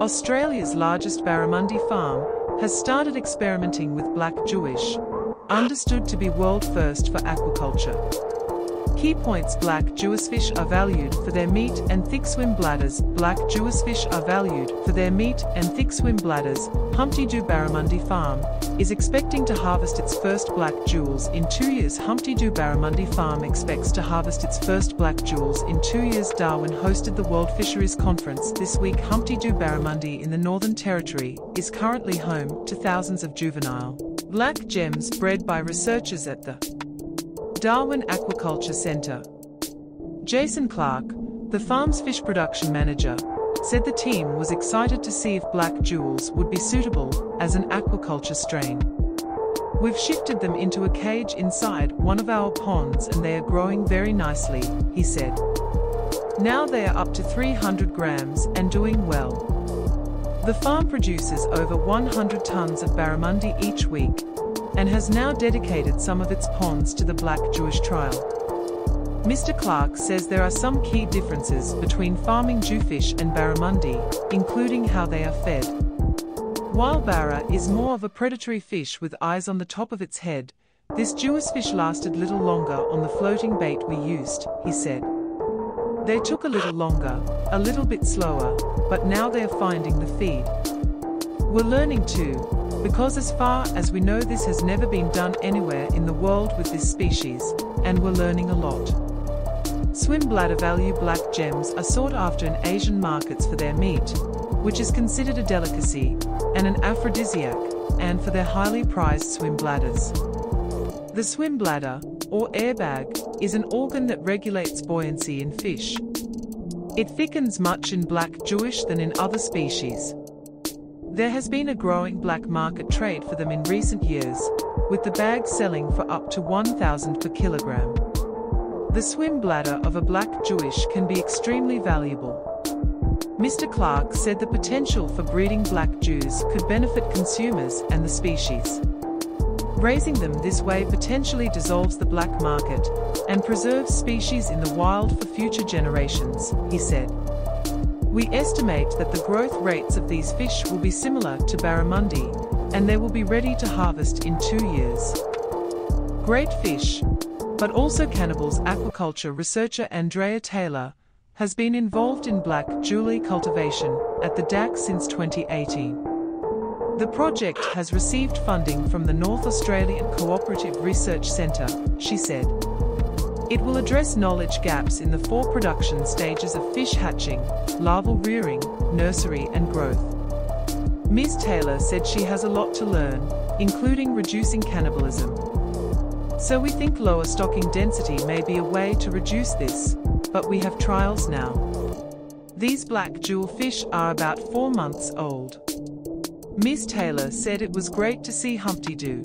Australia's largest barramundi farm, has started experimenting with black jewish, understood to be world first for aquaculture. Key points Black jewishfish are valued for their meat and thick swim bladders. Black jewishfish are valued for their meat and thick swim bladders. Humpty Doo Barramundi Farm is expecting to harvest its first black jewels in two years. Humpty Doo Barramundi Farm expects to harvest its first black jewels in two years. Darwin hosted the World Fisheries Conference this week. Humpty Doo Barramundi in the Northern Territory is currently home to thousands of juvenile black gems bred by researchers at the Darwin Aquaculture Centre. Jason Clark, the farm's fish production manager, said the team was excited to see if black jewels would be suitable as an aquaculture strain. We've shifted them into a cage inside one of our ponds and they are growing very nicely, he said. Now they are up to 300 grams and doing well. The farm produces over 100 tons of barramundi each week and has now dedicated some of its ponds to the Black Jewish trial. Mr. Clark says there are some key differences between farming jewfish and barramundi, including how they are fed. While barra is more of a predatory fish with eyes on the top of its head, this jewishfish lasted little longer on the floating bait we used, he said. They took a little longer, a little bit slower, but now they are finding the feed. We're learning too, because as far as we know this has never been done anywhere in the world with this species, and we're learning a lot. Swim bladder value black gems are sought after in Asian markets for their meat, which is considered a delicacy, and an aphrodisiac, and for their highly prized swim bladders. The swim bladder, or airbag, is an organ that regulates buoyancy in fish. It thickens much in black jewish than in other species. There has been a growing black market trade for them in recent years, with the bag selling for up to 1,000 per kilogram. The swim bladder of a black jewish can be extremely valuable. Mr. Clark said the potential for breeding black Jews could benefit consumers and the species. Raising them this way potentially dissolves the black market and preserves species in the wild for future generations, he said. We estimate that the growth rates of these fish will be similar to barramundi, and they will be ready to harvest in two years. Great fish, but also cannibals aquaculture researcher Andrea Taylor, has been involved in black jewelry cultivation at the DAC since 2018. The project has received funding from the North Australian Cooperative Research Centre, she said. It will address knowledge gaps in the four production stages of fish hatching, larval rearing, nursery and growth. Ms. Taylor said she has a lot to learn, including reducing cannibalism. So we think lower stocking density may be a way to reduce this, but we have trials now. These black jewel fish are about four months old. Ms. Taylor said it was great to see Humpty Doo.